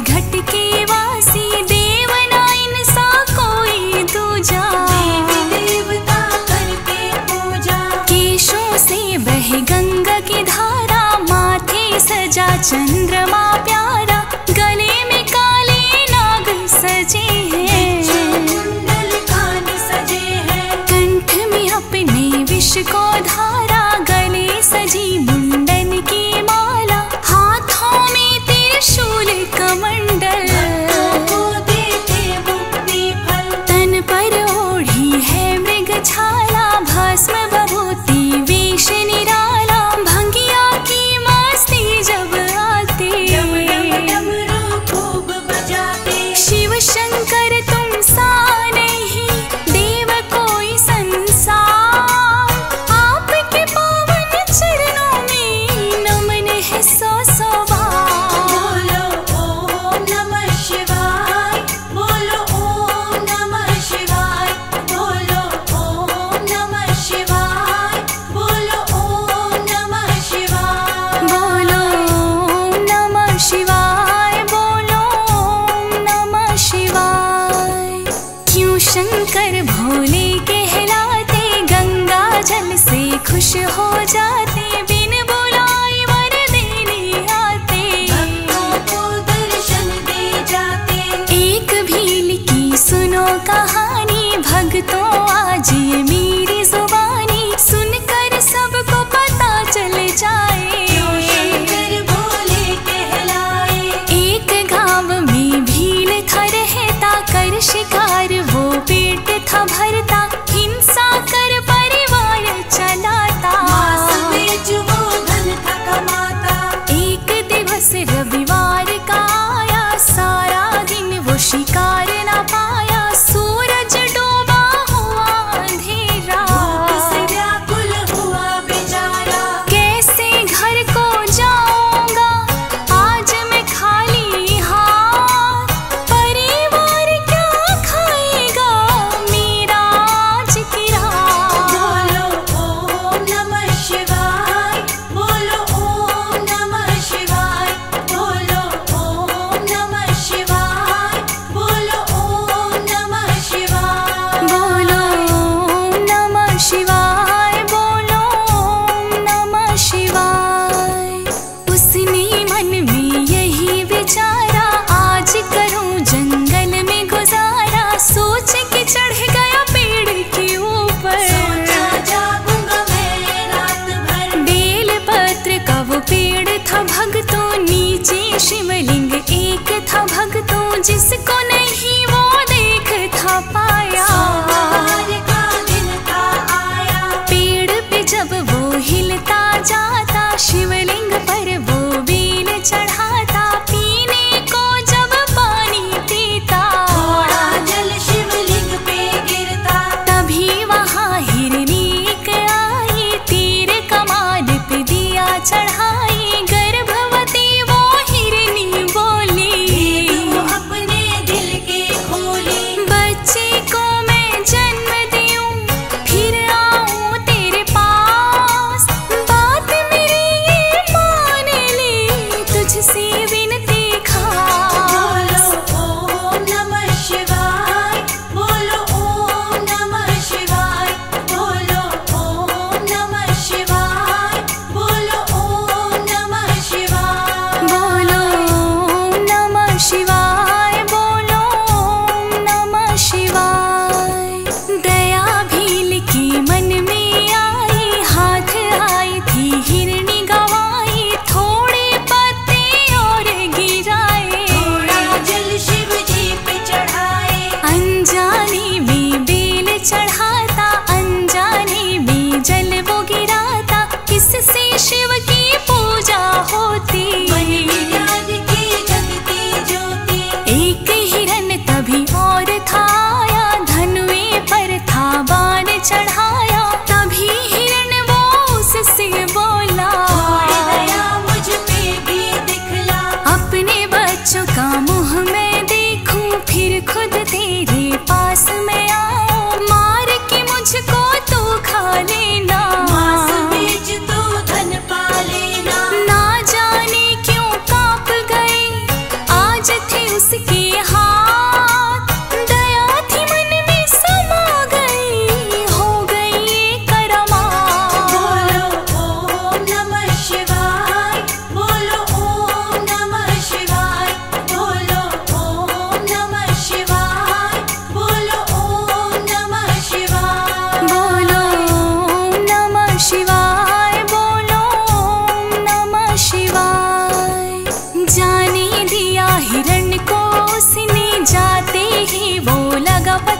घट के वासी देवना इनसा कोई दूजा। देवता करके पूजा। केशों से बह गंगा की धारा माथे सजा चंद्रमा प्या olacak चढ़ा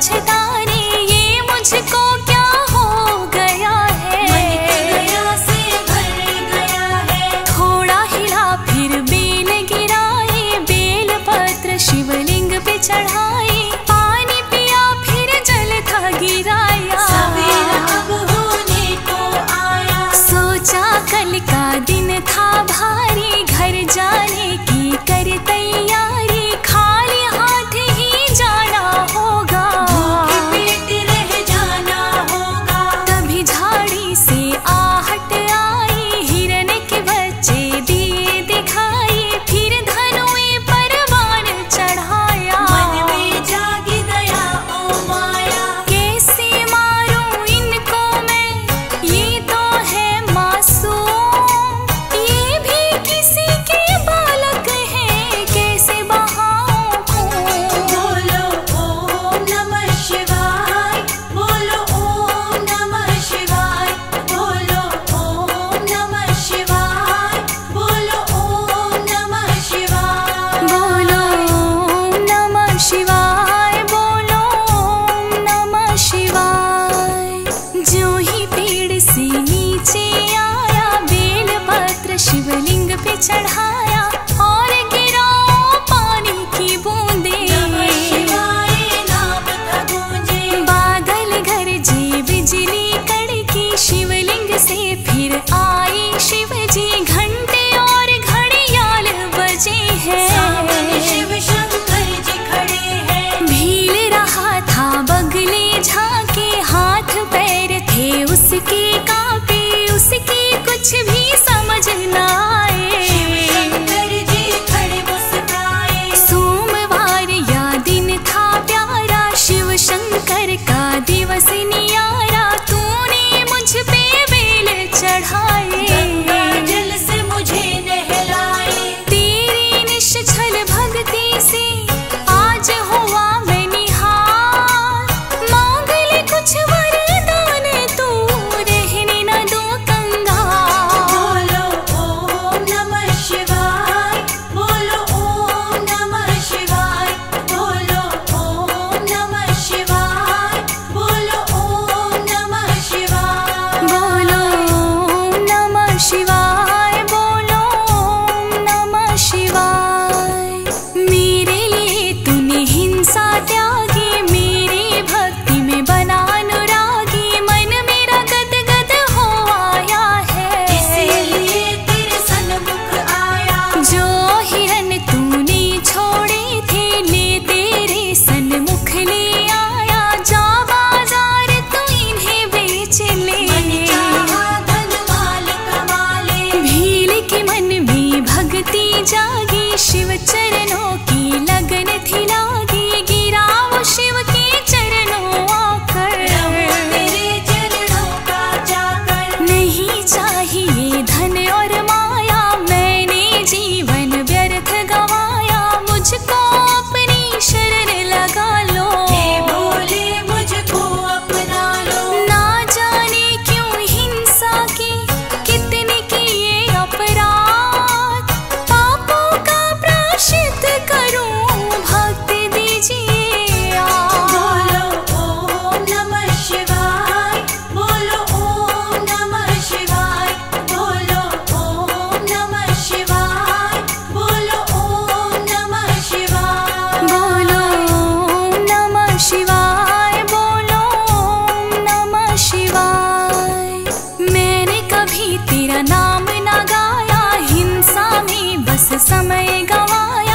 छिटा and high. नाम ना गाया हिंसा में बस समय गवाया।